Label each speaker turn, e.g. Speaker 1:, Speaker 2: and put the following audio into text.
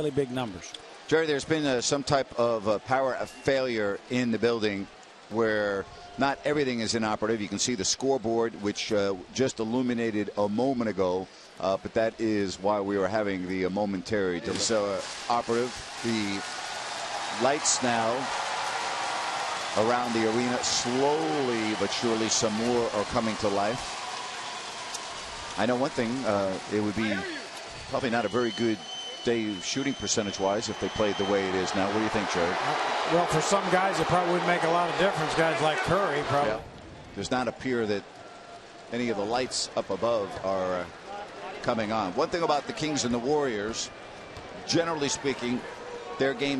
Speaker 1: really big numbers.
Speaker 2: Jerry, there's been uh, some type of uh, power failure in the building where not everything is inoperative. You can see the scoreboard, which uh, just illuminated a moment ago, uh, but that is why we are having the momentary operative. The lights now around the arena, slowly but surely, some more are coming to life. I know one thing, it would be probably not a very good day shooting percentage wise if they played the way it is now. What do you think, Jared?
Speaker 1: Well, for some guys, it probably wouldn't make a lot of difference. Guys like Curry, probably. Yeah.
Speaker 2: Does not appear that any of the lights up above are uh, coming on. One thing about the Kings and the Warriors, generally speaking, their games.